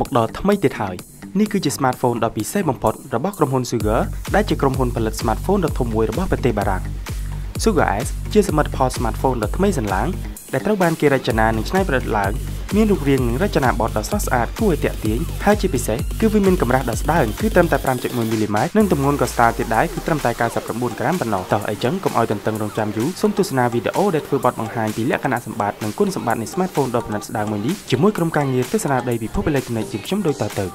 មកដល់ថ្មីទៀតហើយនេះគឺជា smartphone ដ៏ពិសេសបំផុតរបស់ក្រុមហ៊ុន Sugar ដែលជាក្រុមហ៊ុនផលិត smartphone ដ៏ធំមួយរបស់ប្រទេសបារាំង Sugar S ជាសមិទ្ធផល smartphone ដ៏ថ្មីសន្លាងដែលត្រូវបានគេរចនានិងច្នៃប្រឌិតឡើង មានរូបរាងនិងរចនាបថដ៏ស្រស់ស្អាតគួរឲ្យទាក់ទាញហើយជាពិសេសគឺវាមានកម្រាស់ដ៏ស្ដើងគឺត្រឹមតែ5.1មីលីម៉ែត្រនិងទម្ងន់ក៏ស្រាលទៀតដែរគឺត្រឹមតែ99ក្រាមប៉ុណ្ណោះតោះអីចឹងកុំឲ្យទន្ទឹងរង់ចាំយូរសូមទស្សនាវីដេអូដែលធ្វើបទបង្ហាញពីលក្ខណៈសម្បត្តិនិងគុណសម្បត្តិនៃ smartphone ដ៏ប្រណិតស្ដើងមួយនេះជាមួយក្រុមការងារទស្សនាដីពិភពអេឡិចត្រូនិកជាងខ្ញុំដូចតទៅ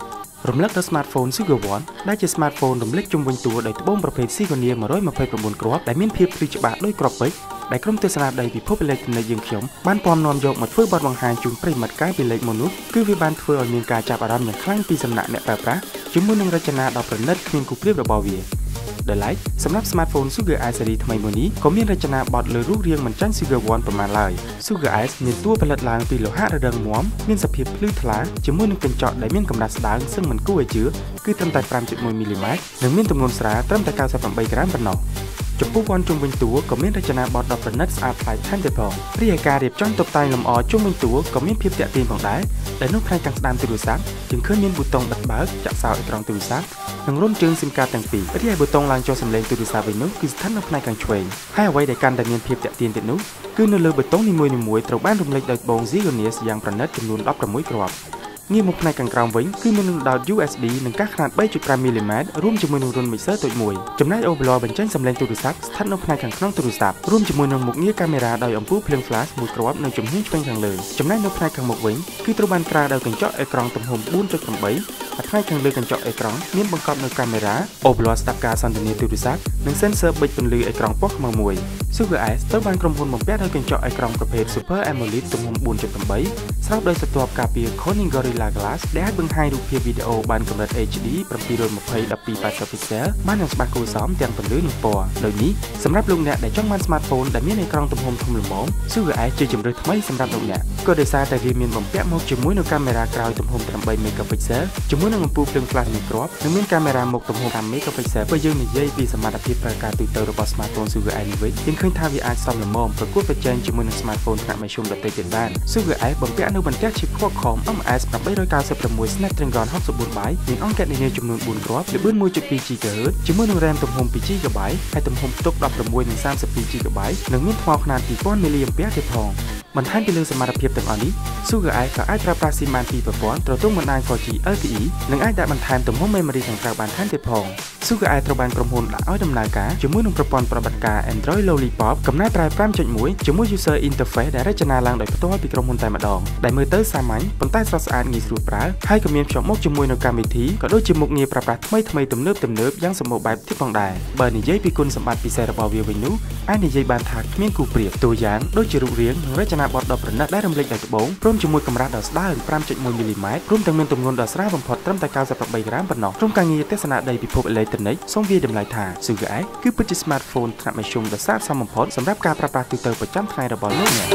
រំលឹកដល់ smartphone Sugar One ដែលជា smartphone រំលេចជុំវិញតួដោយត្បូងប្រភេទ Sigonia 129គ្រាប់ដែលមានភាពភ្លឺច្បាស់ដោយគ្រាប់ពេជ្រ ដែលក្រុមទស្សនាដីពិភពអេឡិចត្រូនិកយើងខ្ញុំបានពំនាំយកមកធ្វើបទបង្ហាញជូនប្រិមិត្តកាយពីលេខមុននោះគឺវាបានធ្វើឲ្យមានការចាប់អារម្មណ៍យ៉ាងខ្លាំងពីសំណាក់អ្នកប្រើប្រាស់ជាមួយនឹងរចនាដ៏ប្រណិតគ្មានគូប្រៀបរបស់វា The Light សម្រាប់ smartphone Sugar Eye series ថ្មីមួយនេះក៏មានរចនាបថលើរូបរាងមិនចាញ់ Sugar One ប្រមាណឡើយ Sugar Eye មានតួផលិតឡើងពីលោហៈរឹងមាំមានសភាពភ្លឺថ្លាជាមួយនឹងកញ្ចក់ដែលមានកម្រាស់ស្ដើងซึ่งមិនគួរឲ្យជឿគឺត្រឹមតែ5.1មីលីម៉ែត្រនិងមានទម្ងន់ស្រាលត្រឹមតែ98ក្រាមប៉ុណ្ណោះ ចំពោះវ៉ាន់ជុំវិញតួក៏មានរចនាបថដ៏ប្រណិតស្អាតប្លែកថែមទៀតផងរីឯការរៀបចំតុបតែងលម្អជុំវិញតួក៏មានភាពទាក់ទាញផងដែរដែលនៅផ្នែកខាងស្ដាំទូរស័ព្ទយើងឃើញមានប៊ូតុងបិទបើកចាក់សោអេក្រង់ទូរស័ព្ទនិងរុំជើងស៊ីមកាតទាំងពីររីឯប៊ូតុងឡើងចុះសំឡេងទូរស័ព្ទវិញនោះគឺស្ថិតនៅផ្នែកខាងឆ្វេងហើយអ្វីដែលកាន់តែមានភាពទាក់ទាញទៀតនោះគឺនៅលើប៊ូតុងនីមួយៗត្រូវបានរំលេចដោយត្បូង Zigonius យ៉ាងប្រណិតចំនួន16គ្រាប់ ងាកមកផ្នែកខាងក្រោមវិញគឺមាននឹងដោត USB និងកាសខ្នាត3.5មីលីម៉ែត្ររួមជាមួយនឹងរុន mixer តូចមួយចំណែក overlay បញ្ចេញសំឡេងទូរស័ព្ទស្ថិតនៅផ្នែកខាងក្នុងទូរស័ព្ទរួមជាមួយនឹងមុខងារកាមេរ៉ាដោយអំពូលភ្លើង flash មួយគ្រាប់នៅជំហានឆ្វេងខាងលើចំណែកនៅផ្នែកខាងមុខវិញគឺត្រូវបានក្រាលដោយកញ្ចក់អេក្រង់ទំហំ4.8 ហើយផ្នែកខាងលើកញ្ចក់អេក្រង់មានបង្កប់នូវកាមេរ៉ា overlay ស្ដាប់ការសន្ទនាទូរស័ព្ទនិង sensor ប៊ិចពន្លឺអេក្រង់ពណ៌ខ្មៅមួយ Super S ត្រូវបានក្រុមហ៊ុនបំពាក់ដោយកញ្ចក់អេក្រង់ប្រភេទ Super AMOLED ទំហំ4.8ស្រោបដោយស្រទាប់ការពារ Corning Gorilla Glass ដែលអាចបង្ហាញរូបភាពវីដេអូបានកម្រិត HD 720 1080 pixel បានយ៉ាងច្បាស់គួរសមទាំងពន្លឺនិងពណ៌ដូចនេះសម្រាប់លោកអ្នកដែលចង់បាន smartphone ដែលមានអេក្រង់ទំហំធំល្មម Super S ជាជម្រើសថ្មីសម្រាប់លោកអ្នកក៏ដោយសារតែវាមានបំពាក់មកជាមួយនឹងកាមេរ៉ាក្រោយទំហំ8 megapixel ជាមួយនឹងអំពូលភ្លើង flash មួយគ្រាប់និងមានកាមេរ៉ាមុខទំហំ 5 megapixel បើយើងនិយាយពីសមត្ថភាពប្រើការទូទៅរបស់ smartphone Super S នេះវិញយើងឃើញថាវាអាចសមល្មមប្រកួតប្រជែងជាមួយនឹង smartphone ថ្នាក់មធ្យមដទៃទៀតបាន Super S បំពាក់នូវបន្ទះ chip Qualcomm MS 896 Snapdragon 64បាយមានអង្គកណនីចំនួន4គ្រាប់ល្បឿន 1.2 GHz ជាមួយនឹង RAM ទំហំ 2 GB ហើយទំហំផ្ទុក16និង 32 GB និងមានថ្មខ្នាត2000 mAh ទៀតផង បន្ថែមពីលើសមត្ថភាពទាំងអស់នេះ Sugar Eye ក៏អាចប្រើប្រាស់ស៊ីម៉ាន2ប្រព័ន្ធទ្រទ្រង់បណ្ដាញ 4G LTE និងអាចដាក់បន្ថែមទំហំ memory ខាងក្រៅបានថែមទៀតផង Sugar Eye ត្រូវបានក្រុមហ៊ុនដាក់ឲ្យដំណើរការជាមួយនឹងប្រព័ន្ធប្រតិបត្តិការ Android Lollipop កំណែប្រែ5.1ជាមួយ user interface ដែលរចនាឡើងដោយផ្ទាល់ពីក្រុមហ៊ុនតែម្ដងដែលមើលទៅសាមញ្ញប៉ុន្តែស្រស់ស្អាតងាយស្រួលប្រើហើយក៏មានភ្ជាប់មកជាមួយនឹងកម្មវិធីក៏ដូចជាមុខងារប្រើប្រាស់ថ្មីថ្មីទំនើបទំនើបយ៉ាងសម្បូរបែបទៀតផងដែរបើនិយាយពីគុណសម្បត្តិពិសេសរបស់វាវិញនោះអាចនិយាយបានថាគ្មានគូប្រៀបតួយ៉ាងដូចជារូបរាងនិងរចនាបថដ៏ប្រណិតដែលរំលេចដោយត្បូងព្រមជាមួយកម្រាស់ដ៏ស្ដើង5.1មីលីម៉ែត្ររួមទាំងមានទម្ងន់ដ៏ស្រាលបំផុតត្រឹមតែ98ក្រាមប៉ុណ្ណោះក្រុមការងារទស្សនៈដីពិភពអេឡិចត្រូនិកសូមវាយតម្លៃថា Sugar X គឺពិតជា smartphone ថ្នាក់មធ្យមដ៏ស័ក្តិសមបំផុតសម្រាប់ការប្រើប្រាស់ទូទៅប្រចាំថ្ងៃរបស់លោកអ្នក